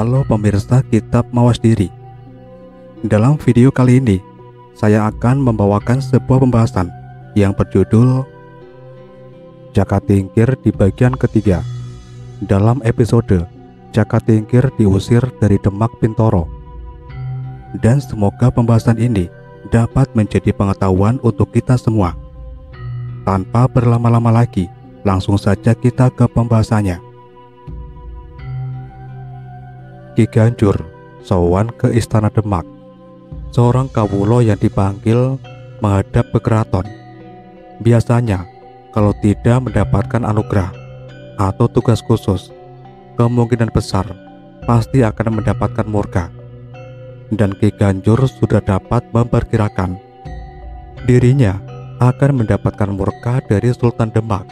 Halo pemirsa kitab mawas diri. Dalam video kali ini Saya akan membawakan sebuah pembahasan Yang berjudul Jaka Tingkir di bagian ketiga. Dalam episode Jaka Tingkir diusir dari Demak Pintoro. Dan semoga pembahasan ini Dapat menjadi pengetahuan untuk kita semua. Tanpa berlama-lama lagi Langsung saja kita ke pembahasannya Ki Ganjur sowan ke istana Demak. Seorang kawulo yang dipanggil menghadap ke keraton. Biasanya, kalau tidak mendapatkan anugerah atau tugas khusus, kemungkinan besar pasti akan mendapatkan murka. Dan Ki Ganjur sudah dapat memperkirakan dirinya akan mendapatkan murka dari Sultan Demak.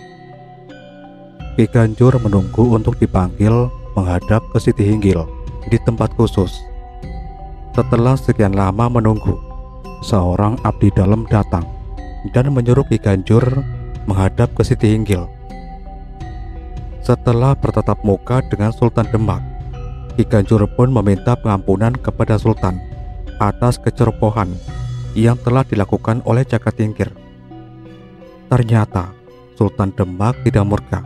Ki Ganjur menunggu untuk dipanggil menghadap ke Siti Hinggil di tempat khusus. Setelah sekian lama menunggu, seorang abdi dalam datang dan menyuruh Ki Ganjur menghadap ke Siti Hinggil. Setelah bertatap muka dengan Sultan Demak, Ki Ganjur pun meminta pengampunan kepada Sultan atas kecerobohan yang telah dilakukan oleh Jaka Tingkir. Ternyata Sultan Demak tidak murka.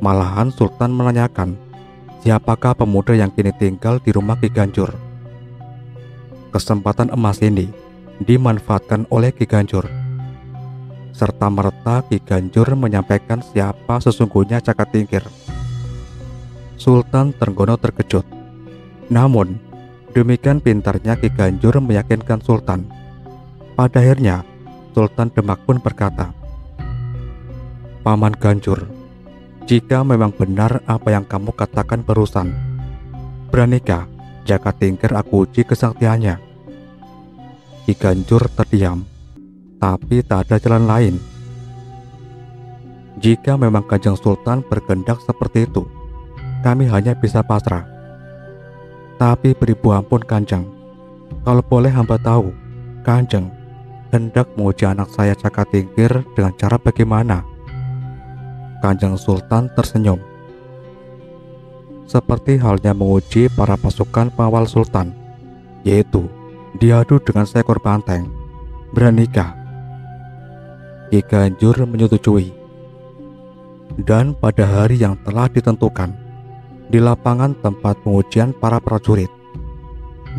Malahan Sultan menanyakan siapakah pemuda yang kini tinggal di rumah Ki Ganjur. Kesempatan emas ini dimanfaatkan oleh Ki Ganjur. Serta merta Ki Ganjur menyampaikan siapa sesungguhnya Caka Tingkir. Sultan Trenggono terkejut. Namun, demikian pintarnya Ki Ganjur meyakinkan Sultan. Pada akhirnya, Sultan Demak pun berkata, Paman Ganjur, jika memang benar apa yang kamu katakan barusan. Beranikah Jaka Tingkir aku uji kesaktiannya? Ki terdiam, tapi tak ada jalan lain. Jika memang Kanjeng Sultan berkendak seperti itu, kami hanya bisa pasrah. Tapi beribu ampun Kanjeng, kalau boleh hamba tahu, Kanjeng hendak menguji anak saya Jaka Tingkir dengan cara bagaimana? Kanjeng Sultan tersenyum. Seperti halnya menguji para pasukan pengawal Sultan, yaitu diadu dengan seekor banteng. Beranikah? Ki Ganjur menyetujui. Dan pada hari yang telah ditentukan, di lapangan tempat pengujian para prajurit,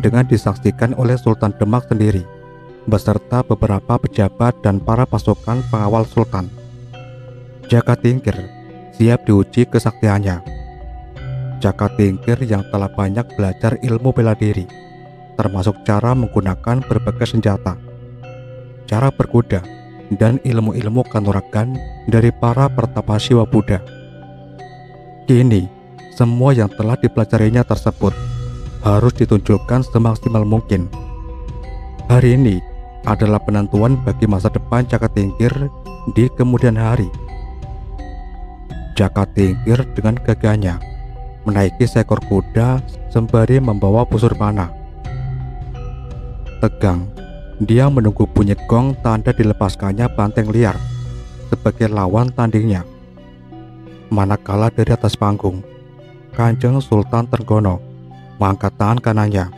dengan disaksikan oleh Sultan Demak sendiri, beserta beberapa pejabat dan para pasukan pengawal Sultan Jaka Tingkir siap diuji kesaktiannya. Jaka Tingkir yang telah banyak belajar ilmu bela diri, termasuk cara menggunakan berbagai senjata, cara berkuda, dan ilmu-ilmu kanuragan dari para pertapa Siwa Buddha. Kini, semua yang telah dipelajarinya tersebut harus ditunjukkan semaksimal mungkin. Hari ini adalah penentuan bagi masa depan Jaka Tingkir di kemudian hari. Jaka tingkir dengan gagahnya, menaiki seekor kuda sembari membawa busur panah. Tegang, dia menunggu bunyi gong tanda dilepaskannya banteng liar sebagai lawan tandingnya. Manakala dari atas panggung, Kanjeng Sultan Tergono mengangkat tangan kanannya,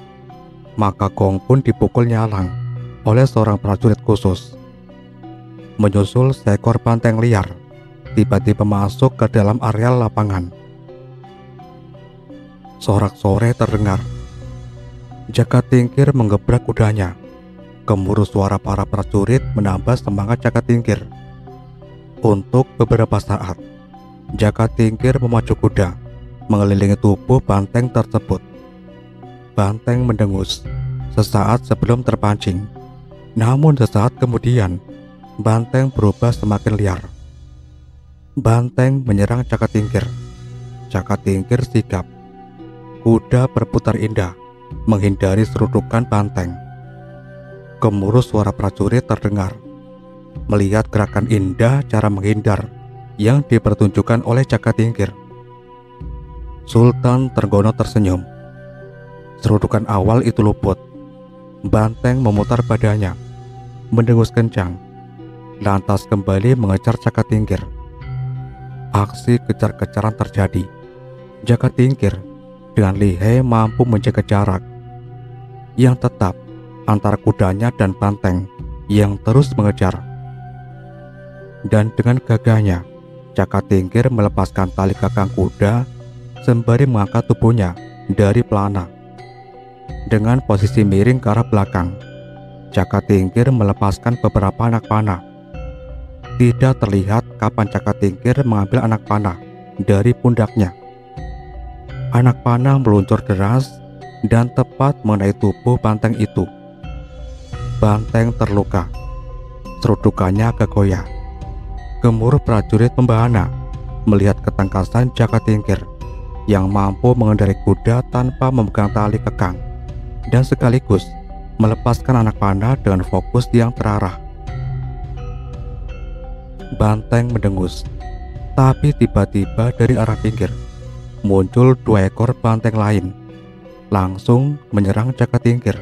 maka gong pun dipukul nyalang oleh seorang prajurit khusus. Menyusul seekor banteng liar tiba-tiba masuk ke dalam area lapangan. Sorak sore terdengar. Jaka Tingkir menggebrak kudanya. Gemuruh suara para prajurit menambah semangat Jaka Tingkir. Untuk beberapa saat, Jaka Tingkir memacu kuda, mengelilingi tubuh banteng tersebut. Banteng mendengus sesaat sebelum terpancing. Namun sesaat kemudian, banteng berubah semakin liar. Banteng menyerang Caka Tingkir. Caka Tingkir sigap. Kuda berputar indah, menghindari serudukan banteng. Gemuruh suara prajurit terdengar. Melihat gerakan indah cara menghindar yang dipertunjukkan oleh Caka Tingkir. Sultan Tergono tersenyum. Serudukan awal itu luput. Banteng memutar badannya, mendengus kencang, lantas kembali mengejar Caka Tingkir aksi kejar-kejaran terjadi. Jaka Tingkir dengan lihai mampu menjaga jarak yang tetap antara kudanya dan banteng yang terus mengejar. Dan dengan gagahnya, Jaka Tingkir melepaskan tali kakang kuda sembari mengangkat tubuhnya dari pelana. Dengan posisi miring ke arah belakang, Jaka Tingkir melepaskan beberapa anak panah. Tidak terlihat kapan Jaka Tingkir mengambil anak panah dari pundaknya. Anak panah meluncur deras dan tepat mengenai tubuh banteng itu. Banteng terluka. Serudukannya kegoyah. Gemuruh prajurit membahana melihat ketangkasan Jaka Tingkir yang mampu mengendarai kuda tanpa memegang tali kekang dan sekaligus melepaskan anak panah dengan fokus yang terarah. Banteng mendengus, tapi tiba-tiba dari arah pinggir muncul dua ekor banteng lain, langsung menyerang Jaka Tingkir.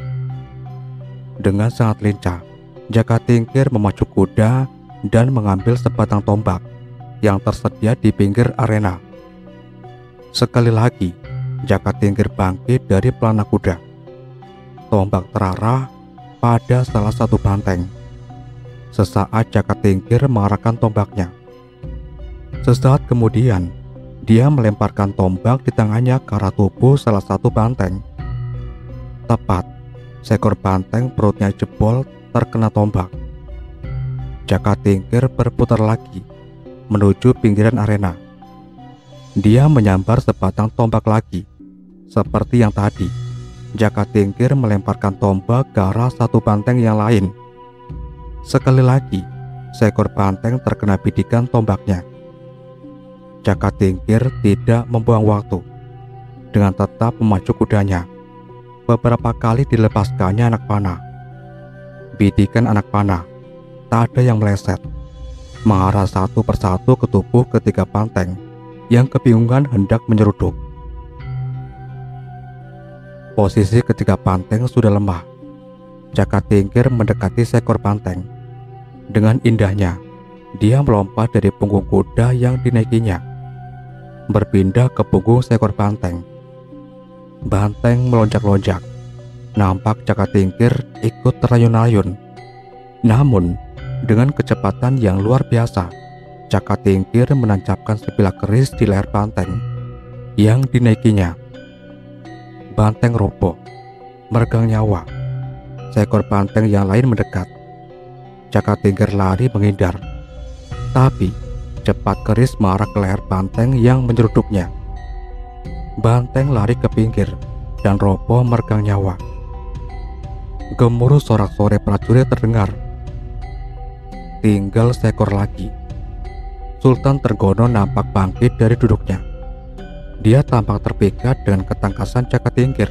Dengan sangat lincah, Jaka Tingkir memacu kuda dan mengambil sebatang tombak yang tersedia di pinggir arena. Sekali lagi, Jaka Tingkir bangkit dari pelana kuda. Tombak terarah pada salah satu banteng. Sesaat Jaka Tingkir mengarahkan tombaknya. Sesaat kemudian, dia melemparkan tombak di tangannya ke arah tubuh salah satu banteng. Tepat, seekor banteng perutnya jebol terkena tombak. Jaka Tingkir berputar lagi menuju pinggiran arena. Dia menyambar sebatang tombak lagi. Seperti yang tadi, Jaka Tingkir melemparkan tombak ke arah satu banteng yang lain. Sekali lagi, seekor banteng terkena bidikan tombaknya. Jaka Tingkir tidak membuang waktu. Dengan tetap memacu kudanya, beberapa kali dilepaskannya anak panah. Bidikan anak panah, tak ada yang meleset, mengarah satu persatu ke tubuh ketiga banteng yang kebingungan hendak menyeruduk. Posisi ketiga banteng sudah lemah. Jaka Tingkir mendekati seekor banteng. Dengan indahnya, dia melompat dari punggung kuda yang dinaikinya, berpindah ke punggung seekor banteng. Banteng melonjak-lonjak. Nampak Jaka Tingkir ikut terayun-ayun. Namun, dengan kecepatan yang luar biasa, Jaka Tingkir menancapkan sebilah keris di leher banteng yang dinaikinya. Banteng roboh, meregang nyawa. Seekor banteng yang lain mendekat. Jaka Tingkir lari menghindar. Tapi, cepat keris marah ke leher banteng yang menyeruduknya. Banteng lari ke pinggir dan roboh meregang nyawa. Gemuruh sorak-sore prajurit terdengar. Tinggal seekor lagi Sultan Tergono nampak bangkit dari duduknya. Dia tampak terpikat dengan ketangkasan Jaka Tingkir.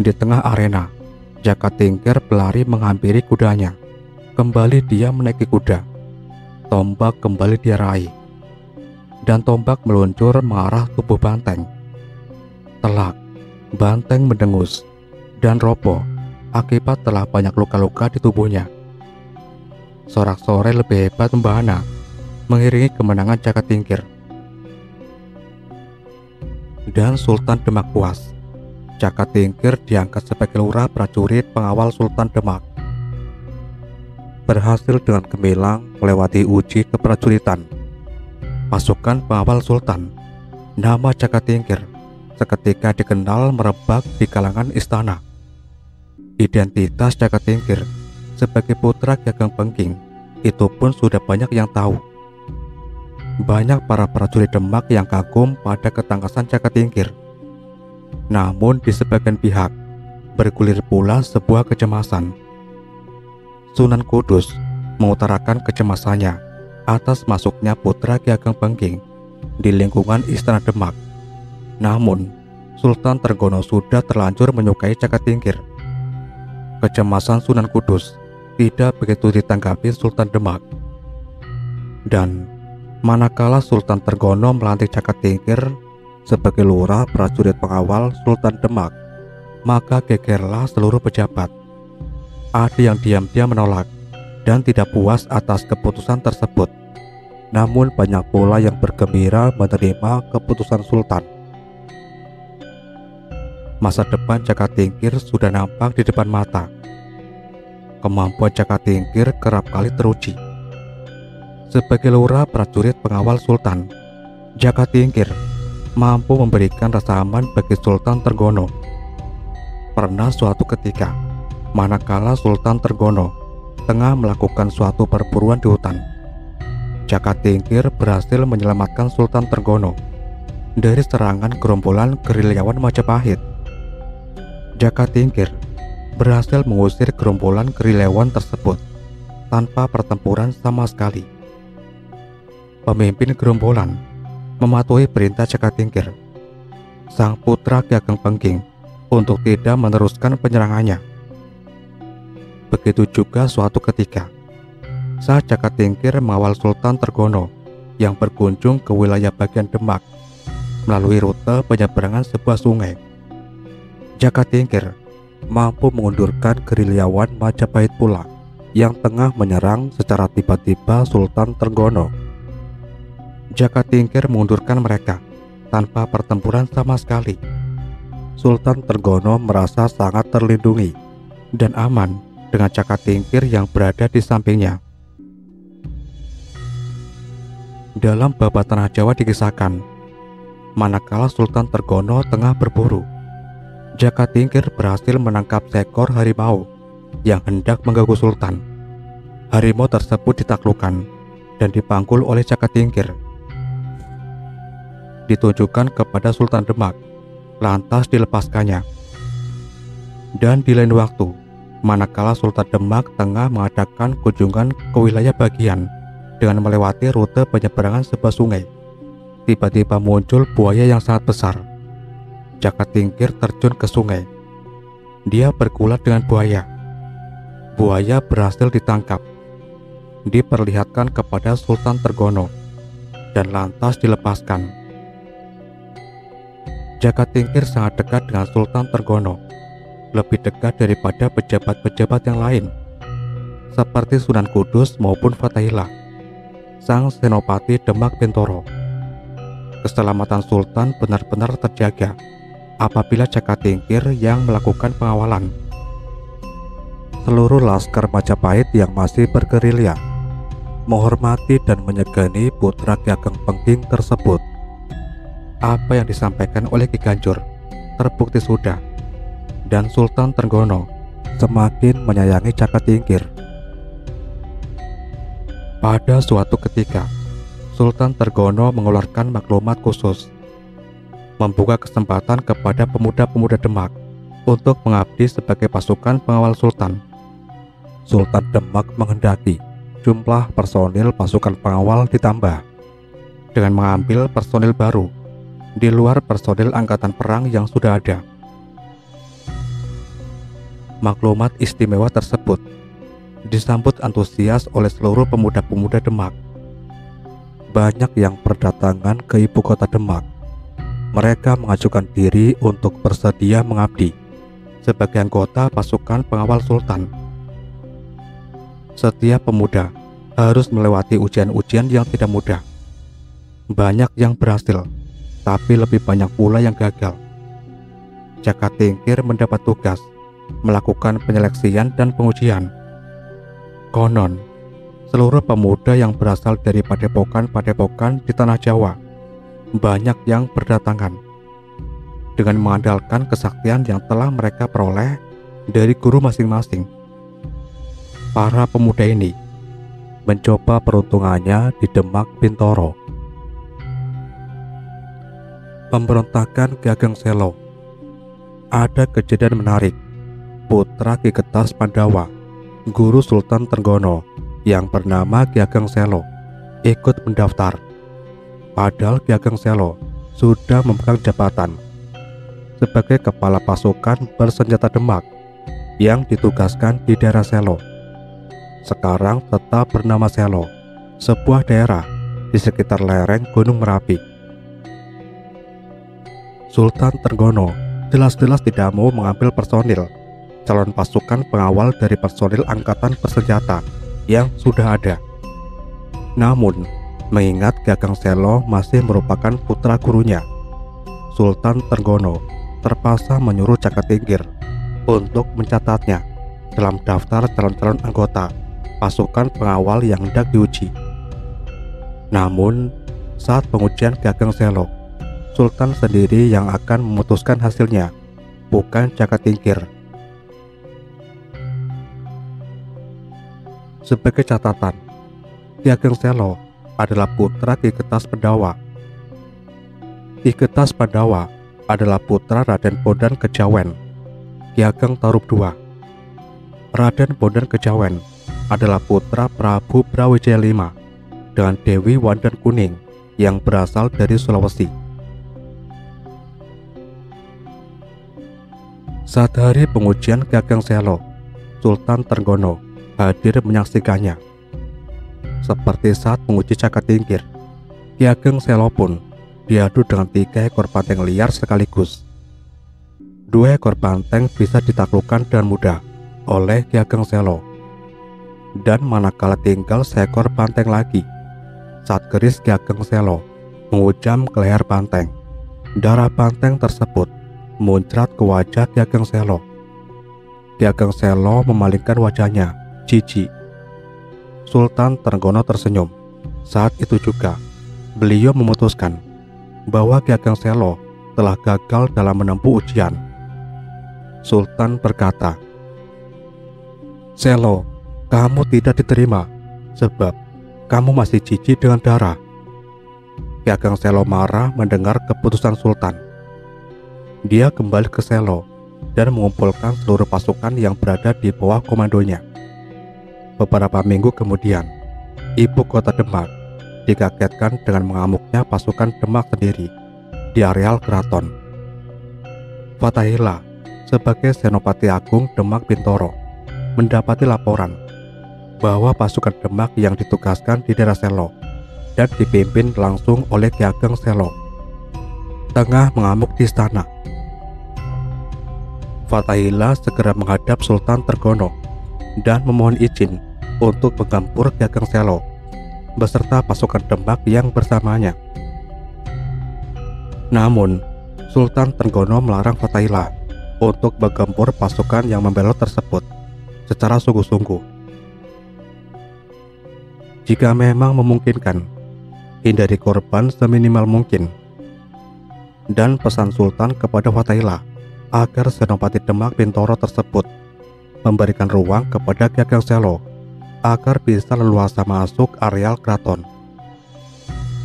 Di tengah arena, Jaka Tingkir berlari menghampiri kudanya. Kembali dia menaiki kuda. Tombak kembali dia raih. Dan tombak meluncur mengarah tubuh banteng. Telak, banteng mendengus dan roboh akibat telah banyak luka-luka di tubuhnya. Sorak-sore lebih hebat membahana mengiringi kemenangan Jaka Tingkir. Dan Sultan Demak puas. Jaka Tingkir diangkat sebagai lurah prajurit pengawal Sultan Demak. Berhasil dengan gemilang melewati uji keprajuritan. Pasukan pengawal Sultan, nama Jaka Tingkir, seketika dikenal merebak di kalangan istana. Identitas Jaka Tingkir sebagai putra Gagang Pengking itu pun sudah banyak yang tahu banyak para prajurit Demak yang kagum pada ketangkasan Jaka Tingkir. Namun di sebagian pihak bergulir pula sebuah kecemasan. Sunan Kudus mengutarakan kecemasannya atas masuknya putra Ki Ageng Bengging di lingkungan Istana Demak. Namun, Sultan Tergono sudah terlanjur menyukai Jaka Tingkir. Kecemasan Sunan Kudus tidak begitu ditanggapi Sultan Demak. Dan manakala Sultan Tergono melantik Jaka Tingkir sebagai lurah prajurit pengawal Sultan Demak, maka gegerlah seluruh pejabat. Ada yang diam-diam menolak dan tidak puas atas keputusan tersebut. Namun banyak pula yang bergembira menerima keputusan Sultan. masa depan Jaka Tingkir sudah nampak di depan mata. Kemampuan Jaka Tingkir kerap kali teruji. Sebagai lurah prajurit pengawal Sultan, Jaka Tingkir mampu memberikan rasa aman bagi Sultan Tergono. Pernah suatu ketika, manakala Sultan Tergono tengah melakukan suatu perburuan di hutan, Jaka Tingkir berhasil menyelamatkan Sultan Tergono dari serangan gerombolan gerilyawan Majapahit. Jaka Tingkir berhasil mengusir gerombolan gerilyawan tersebut tanpa pertempuran sama sekali. Pemimpin gerombolan mematuhi perintah Jaka Tingkir, sang putra Ki Ageng Pengging, untuk tidak meneruskan penyerangannya. Begitu juga suatu ketika, saat Jaka Tingkir mengawal Sultan Tergono yang berkunjung ke wilayah bagian Demak melalui rute penyeberangan sebuah sungai Jaka Tingkir mampu mengundurkan gerilyawan Majapahit pula yang tengah menyerang secara tiba-tiba Sultan Trenggono. Jaka Tingkir mengundurkan mereka tanpa pertempuran sama sekali. Sultan Trenggono merasa sangat terlindungi dan aman dengan Jaka Tingkir yang berada di sampingnya. Dalam babat tanah Jawa dikisahkan, manakala Sultan Tergono tengah berburu, Jaka Tingkir berhasil menangkap seekor harimau yang hendak mengganggu Sultan. Harimau tersebut ditaklukkan dan dipanggul oleh Jaka Tingkir. Ditunjukkan kepada Sultan Demak, lantas dilepaskannya. Dan di lain waktu, manakala Sultan Demak tengah mengadakan kunjungan ke wilayah bagian dengan melewati rute penyeberangan sebuah sungai, tiba-tiba muncul buaya yang sangat besar Jaka Tingkir terjun ke sungai. Dia bergulat dengan buaya. Buaya berhasil ditangkap. Diperlihatkan kepada Sultan Tergono dan lantas dilepaskan. Jaka Tingkir sangat dekat dengan Sultan Tergono, lebih dekat daripada pejabat-pejabat yang lain, seperti Sunan Kudus maupun Fatahillah, sang Senopati Demak Bentoro. Keselamatan Sultan benar-benar terjaga apabila Jaka Tingkir yang melakukan pengawalan. Seluruh laskar Majapahit yang masih bergerilya menghormati dan menyegani putra Ki Ageng Pengging tersebut. Apa yang disampaikan oleh Ki Ganjur terbukti sudah, dan Sultan Trenggono semakin menyayangi Jaka Tingkir. Pada suatu ketika, Sultan Tergono mengeluarkan maklumat khusus membuka kesempatan kepada pemuda-pemuda Demak untuk mengabdi sebagai pasukan pengawal Sultan. Sultan Demak menghendaki jumlah personil pasukan pengawal ditambah dengan mengambil personil baru di luar personil angkatan perang yang sudah ada. Maklumat istimewa tersebut disambut antusias oleh seluruh pemuda-pemuda Demak. Banyak yang berdatangan ke ibu kota Demak mereka mengajukan diri untuk bersedia mengabdi sebagai anggota pasukan pengawal sultan. Setiap pemuda harus melewati ujian-ujian yang tidak mudah. Banyak yang berhasil, tapi lebih banyak pula yang gagal. Jaka Tingkir mendapat tugas melakukan penyeleksian dan pengujian. Konon, seluruh pemuda yang berasal dari padepokan-padepokan di tanah Jawa banyak yang berdatangan dengan mengandalkan kesaktian yang telah mereka peroleh dari guru masing-masing. Para pemuda ini mencoba peruntungannya di Demak Bintoro. Pemberontakan Gagang Selo Ada kejadian menarik. Putra Ki Ketas Pandawa, guru Sultan Tenggono yang bernama Ki Ageng Selo, ikut mendaftar Padahal Ki Ageng Selo sudah memegang jabatan sebagai kepala pasukan bersenjata Demak yang ditugaskan di daerah Selo. Sekarang tetap bernama Selo, sebuah daerah di sekitar lereng Gunung Merapi. Sultan Tergono jelas-jelas tidak mau mengambil personil calon pasukan pengawal dari personil angkatan bersenjata yang sudah ada. Namun, mengingat Gagang Selo masih merupakan putra gurunya, Sultan Tenggono, terpaksa menyuruh Jaka Tingkir untuk mencatatnya dalam daftar calon-calon anggota pasukan pengawal yang hendak diuji. Namun, saat pengujian Gageng Selo, Sultan sendiri yang akan memutuskan hasilnya, bukan Jaka Tingkir. Sebagai catatan, Ki Ageng Selo adalah putra Ki Ketas Pendawa. Ki Ketas Pendawa adalah putra Raden Bondan Kejawen, Ki Ageng Tarup II. Raden Bondan Kejawen adalah putra Prabu Brawijaya V dengan Dewi Wandan Kuning yang berasal dari Sulawesi. Saat hari pengujian Ki Ageng Selo, Sultan Trenggono hadir menyaksikannya. Seperti saat menguji cakar tingkir, Ki Ageng Selo pun diadu dengan tiga ekor banteng liar sekaligus. Dua ekor banteng bisa ditaklukkan dengan mudah oleh Ki Ageng Selo. Dan manakala tinggal seekor banteng lagi, saat keris Ki Ageng Selo mengujam ke leher banteng, darah banteng tersebut muncrat ke wajah Ki Ageng Selo. Ki Ageng Selo memalingkan wajahnya Cici. Sultan Trenggono tersenyum. Saat itu juga, beliau memutuskan bahwa Ki Ageng Selo telah gagal dalam menempuh ujian. Sultan berkata, Selo, kamu tidak diterima sebab kamu masih cici dengan darah. Ki Ageng Selo marah mendengar keputusan Sultan. Dia kembali ke Selo dan mengumpulkan seluruh pasukan yang berada di bawah komandonya. Beberapa minggu kemudian, ibu kota Demak dikagetkan dengan mengamuknya pasukan Demak sendiri di areal keraton. Fatahila sebagai Senopati Agung Demak Bintoro mendapati laporan bahwa pasukan Demak yang ditugaskan di daerah Selo dan dipimpin langsung oleh Ki Ageng Selo tengah mengamuk di istana. Fatahila segera menghadap Sultan Tergono dan memohon izin untuk menggempur Gageng Selo beserta pasukan Demak yang bersamanya. Namun, Sultan Trenggono melarang Fatailah untuk menggempur pasukan yang membelot tersebut secara sungguh-sungguh. Jika memang memungkinkan, hindari korban seminimal mungkin. Dan pesan Sultan kepada Fatailah agar Senopati Demak Bintoro tersebut memberikan ruang kepada Gageng Selo agar bisa leluasa masuk areal keraton.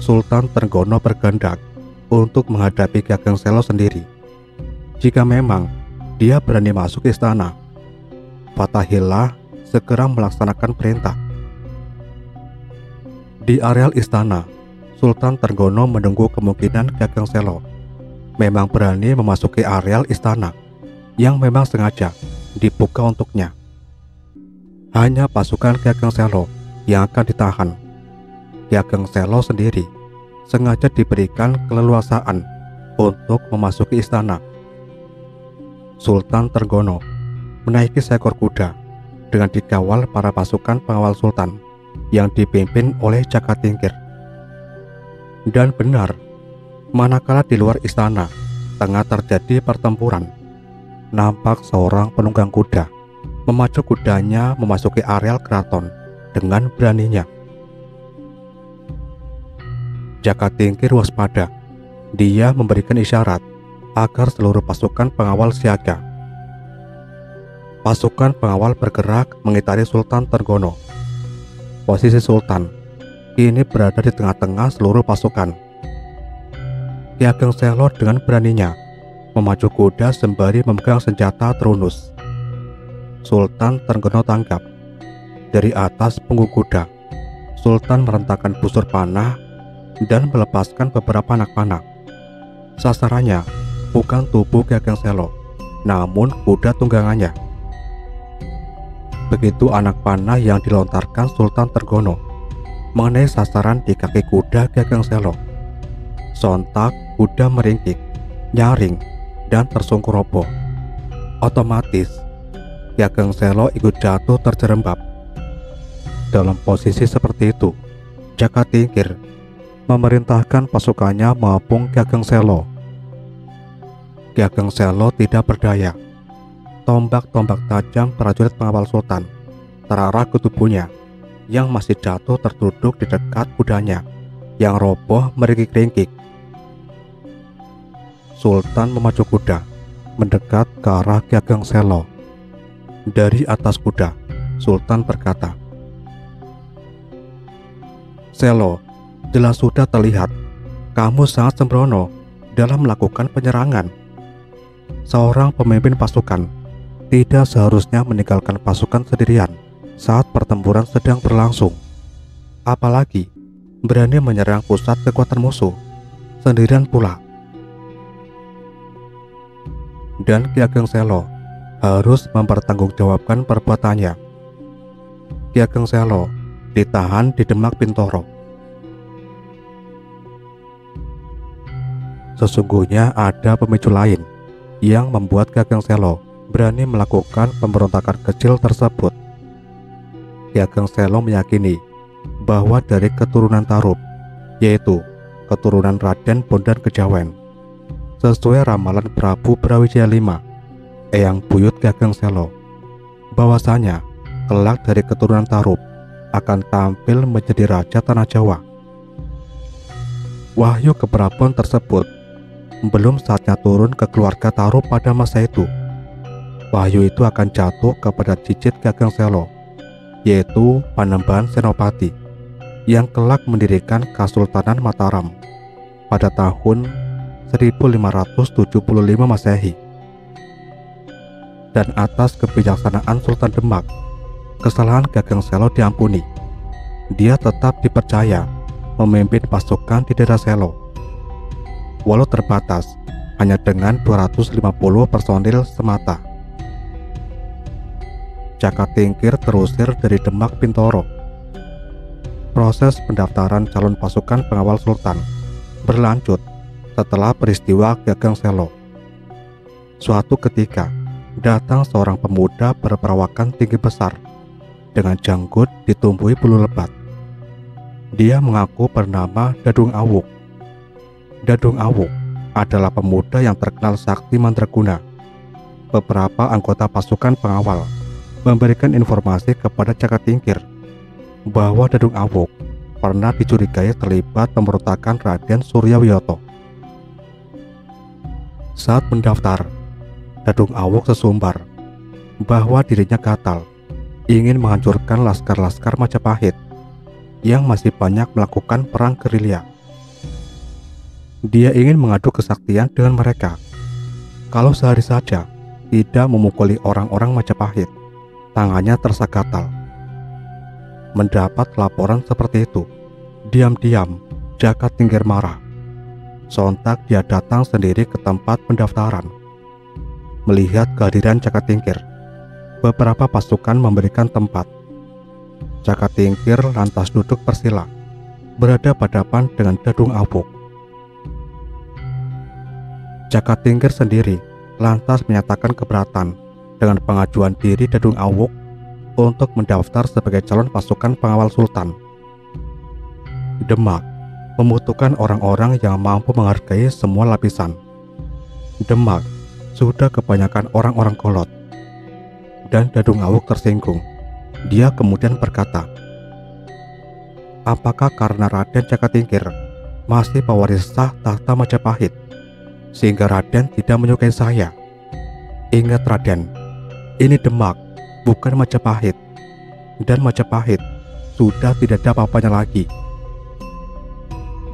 Sultan Trenggono berkehendak untuk menghadapi Gageng Selo sendiri. Jika memang dia berani masuk istana, Fatahillah segera melaksanakan perintah. Di areal istana, Sultan Trenggono menunggu kemungkinan Gageng Selo memang berani memasuki areal istana yang memang sengaja dibuka untuknya hanya pasukan Ki Ageng Selo yang akan ditahan. Ki Ageng Selo sendiri sengaja diberikan keleluasaan untuk memasuki istana. Sultan Tergono menaiki seekor kuda dengan dikawal para pasukan pengawal sultan yang dipimpin oleh Jaka Tingkir. Dan benar, manakala di luar istana tengah terjadi pertempuran, nampak seorang penunggang kuda memacu kudanya memasuki areal keraton dengan beraninya. Jaka Tingkir waspada. Dia memberikan isyarat agar seluruh pasukan pengawal siaga. Pasukan pengawal bergerak mengitari Sultan Tergono. Posisi Sultan kini berada di tengah-tengah seluruh pasukan. Ki Ageng Selo dengan beraninya memacu kuda sembari memegang senjata terunus. Sultan terkena tangkap. Dari atas punggung kuda, Sultan merentakan busur panah dan melepaskan beberapa anak panah. Sasarannya bukan tubuh Gagang Selo, namun kuda tunggangannya. Begitu anak panah yang dilontarkan Sultan Tergono mengenai sasaran di kaki kuda Gagang Selo. Sontak kuda meringkik, nyaring, dan tersungkur roboh. Otomatis Ageng Selo ikut jatuh terjerembab. Dalam posisi seperti itu, Jaka Tingkir memerintahkan pasukannya mengepung Ki Ageng Selo. Ki Ageng Selo tidak berdaya. Tombak-tombak tajam prajurit pengawal sultan terarah ke tubuhnya yang masih jatuh terduduk di dekat kudanya yang roboh meringkik-ringkik. Sultan memacu kuda mendekat ke arah Ki Ageng Selo. Dari atas kuda, Sultan berkata, Selo, jelas sudah terlihat kamu sangat sembrono dalam melakukan penyerangan. Seorang pemimpin pasukan tidak seharusnya meninggalkan pasukan sendirian saat pertempuran sedang berlangsung. Apalagi berani menyerang pusat kekuatan musuh sendirian pula. Dan Ki Ageng Selo harus mempertanggungjawabkan perbuatannya. Ki Ageng Selo ditahan di Demak Pintoro. Sesungguhnya ada pemicu lain yang membuat Ki Ageng Selo berani melakukan pemberontakan kecil tersebut. Ki Ageng Selo meyakini bahwa dari keturunan Tarup, yaitu keturunan Raden Bondan Kejawen, sesuai ramalan Prabu Brawijaya V, Eyang Buyut Ki Ageng Selo, bahwasanya kelak dari keturunan Tarup akan tampil menjadi raja tanah Jawa. Wahyu keberapun tersebut belum saatnya turun ke keluarga Tarup pada masa itu. Wahyu itu akan jatuh kepada cicit Ki Ageng Selo yaitu Panembahan Senopati yang kelak mendirikan Kesultanan Mataram pada tahun 1575 Masehi. Dan atas kebijaksanaan Sultan Demak, kesalahan Gageng Selo diampuni. Dia tetap dipercaya memimpin pasukan di daerah Selo. Walau terbatas, hanya dengan 250 personil semata. Jaka Tingkir terusir dari Demak Pintoro. Proses pendaftaran calon pasukan pengawal Sultan berlanjut setelah peristiwa Gagang Selo. Suatu ketika, datang seorang pemuda berperawakan tinggi besar dengan janggut ditumbuhi bulu lebat. Dia mengaku bernama Dadung Awuk. Dadung Awuk adalah pemuda yang terkenal sakti mandraguna. Beberapa anggota pasukan pengawal memberikan informasi kepada Caka Tingkir bahwa Dadung Awuk pernah dicurigai terlibat pemberontakan Raden Suryawiyoto. Saat mendaftar, Dadung Awuk sesumbar bahwa dirinya gatal ingin menghancurkan laskar-laskar Majapahit yang masih banyak melakukan perang gerilya. Dia ingin mengadu kesaktian dengan mereka. Kalau sehari saja tidak memukuli orang-orang Majapahit, tangannya terasa gatal. Mendapat laporan seperti itu, diam-diam Jaka Tingkir marah. Sontak dia datang sendiri ke tempat pendaftaran. Melihat kehadiran Jaka Tingkir, beberapa pasukan memberikan tempat. Jaka Tingkir lantas duduk bersila, berada hadapan dengan Dadung Awuk. Jaka Tingkir sendiri lantas menyatakan keberatan dengan pengajuan diri Dadung Awuk untuk mendaftar sebagai calon pasukan pengawal sultan. Demak membutuhkan orang-orang yang mampu menghargai semua lapisan. Demak sudah kebanyakan orang-orang kolot. Dan Dadung Awuk tersinggung. Dia kemudian berkata, Apakah karena Raden Jakatingkir masih pewaris sah tahta Majapahit, sehingga Raden tidak menyukai saya? Ingat Raden, ini Demak, bukan Majapahit. Dan Majapahit sudah tidak ada apa-apanya lagi.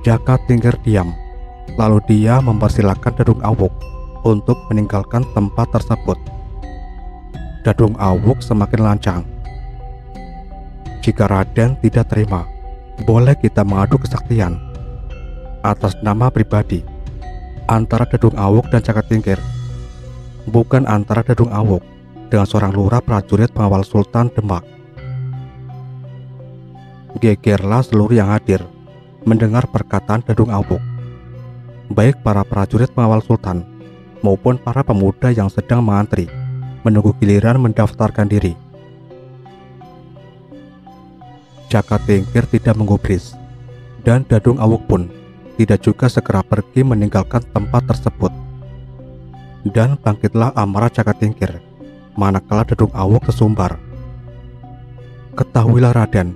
Jaka tinggal diam, lalu dia mempersilahkan Dadung Awuk untuk meninggalkan tempat tersebut. Dadung Awuk semakin lancang. Jika Raden tidak terima, boleh kita mengadu kesaktian atas nama pribadi antara Dadung Awuk dan Jaka Tingkir, bukan antara Dadung Awuk dengan seorang lurah prajurit pengawal Sultan Demak. Gegerlah seluruh yang hadir mendengar perkataan Dadung Awuk. Baik para prajurit pengawal Sultan maupun para pemuda yang sedang mengantri menunggu giliran mendaftarkan diri. Jaka Tingkir tidak menggubris dan Dadung Awuk pun tidak juga segera pergi meninggalkan tempat tersebut. dan bangkitlah amarah Jaka Tingkir, manakala Dadung Awuk sesumbar. Ketahuilah Raden,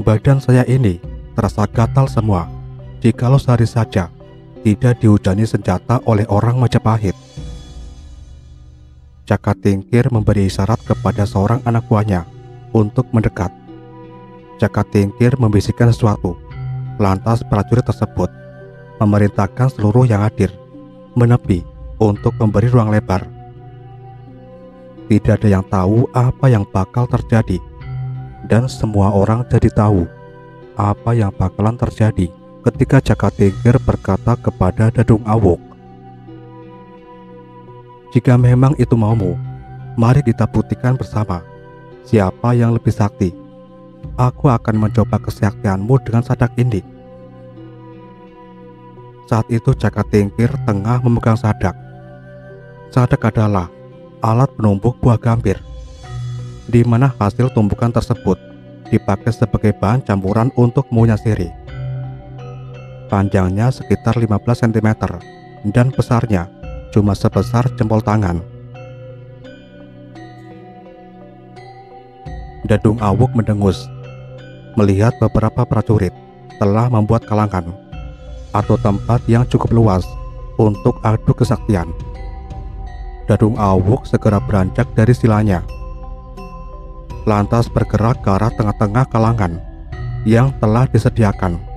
badan saya ini terasa gatal semua jikalau sehari saja tidak dihujani senjata oleh orang Majapahit. Jaka Tingkir memberi isyarat kepada seorang anak buahnya untuk mendekat. Jaka Tingkir membisikkan sesuatu. Lantas prajurit tersebut memerintahkan seluruh yang hadir menepi untuk memberi ruang lebar. Tidak ada yang tahu apa yang bakal terjadi, dan semua orang jadi tahu apa yang bakalan terjadi ketika Jaka Tingkir berkata kepada Dadung Awuk, Jika memang itu maumu, mari kita buktikan bersama siapa yang lebih sakti Aku akan mencoba kesaktianmu dengan sadak ini. Saat itu Jaka Tingkir tengah memegang sadak. Sadak adalah alat penumbuk buah gambir, di mana hasil tumbukan tersebut dipakai sebagai bahan campuran untuk siri. Panjangnya sekitar 15 cm dan besarnya cuma sebesar jempol tangan. Dadung Awuk mendengus melihat beberapa prajurit telah membuat kalangan atau tempat yang cukup luas untuk adu kesaktian. Dadung Awuk segera beranjak dari silanya. Lantas bergerak ke arah tengah-tengah kalangan yang telah disediakan.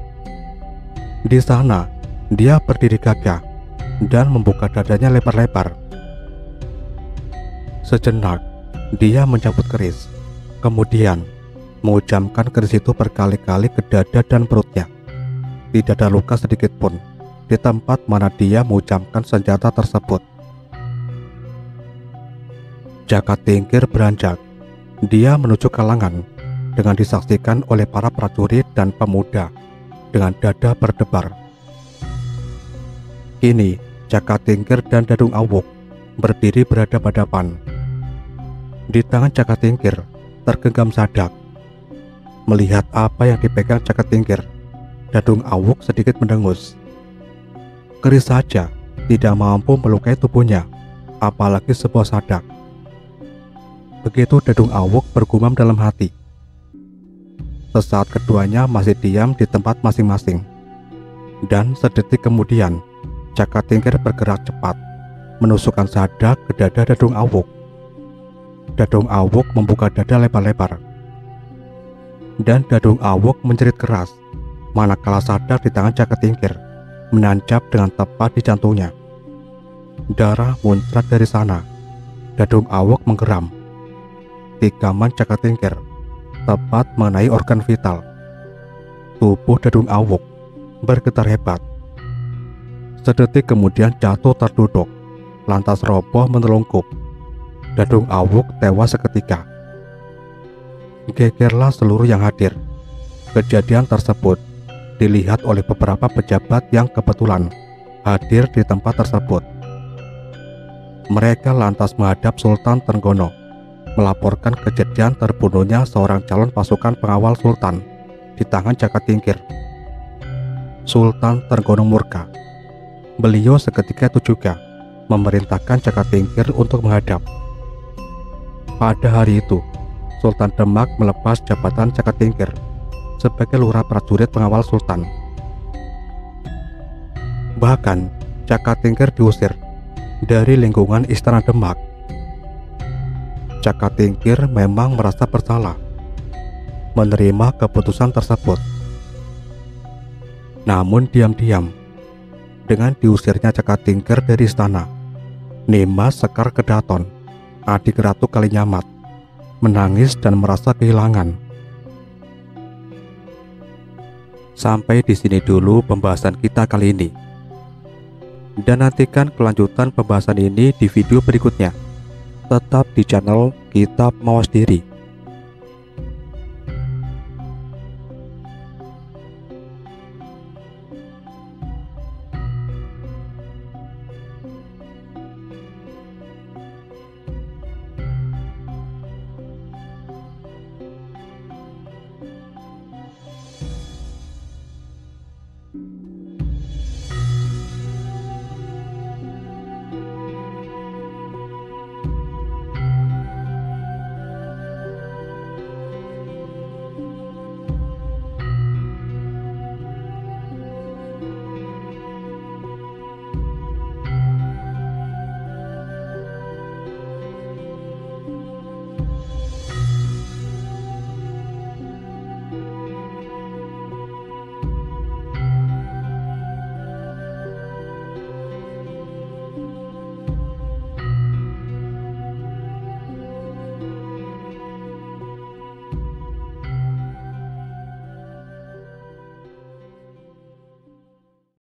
Di sana, dia berdiri gagah dan membuka dadanya lebar-lebar. Sejenak, dia mencabut keris Kemudian, mengucapkan keris itu berkali-kali ke dada dan perutnya. Tidak ada luka sedikit pun di tempat mana dia mengucapkan senjata tersebut. Jaka Tingkir beranjak. Dia menuju kalangan dengan disaksikan oleh para prajurit dan pemuda dengan dada berdebar. Kini, Jaka Tingkir dan Dadung Awuk berdiri berhadapan-hadapan. Di tangan Jaka Tingkir tergenggam sadak. Melihat apa yang dipegang Caket Tingkir, Dadung Awuk sedikit mendengus. Keris saja tidak mampu melukai tubuhnya, apalagi sebuah sadak. Begitu Dadung Awuk bergumam dalam hati. Sesaat keduanya masih diam di tempat masing-masing. Dan sedetik kemudian, Cakat Tingkir bergerak cepat, menusukkan sadak ke dada Dadung Awuk Dadung Awuk membuka dada lebar-lebar. Dan Dadung Awuk menjerit keras, manakala sadar di tangan Jaka Tingkir menancap dengan tepat di jantungnya. Darah muncrat dari sana. Dadung Awuk menggeram. Tikaman Jaka Tingkir tepat mengenai organ vital. Tubuh Dadung Awuk bergetar hebat. Sedetik kemudian jatuh terduduk, lantas roboh menelungkup Dadung Awuk tewas seketika. Gegerlah seluruh yang hadir. Kejadian tersebut dilihat oleh beberapa pejabat yang kebetulan hadir di tempat tersebut. Mereka lantas menghadap Sultan Tenggono, melaporkan kejadian terbunuhnya seorang calon pasukan pengawal Sultan di tangan Jaka Tingkir. Sultan Tenggono murka. Beliau seketika itu juga memerintahkan Jaka Tingkir untuk menghadap pada hari itu, Sultan Demak melepas jabatan Jaka Tingkir sebagai lurah prajurit pengawal Sultan. Bahkan, Jaka Tingkir diusir dari lingkungan Istana Demak. Jaka Tingkir memang merasa bersalah menerima keputusan tersebut. Namun diam-diam, dengan diusirnya Jaka Tingkir dari istana, Nimas Sekar Kedaton adik Ratu Kalinyamat, menangis dan merasa kehilangan. Sampai di sini dulu pembahasan kita kali ini. Dan nantikan kelanjutan pembahasan ini di video berikutnya. Tetap di channel Kitab Mawas Diri.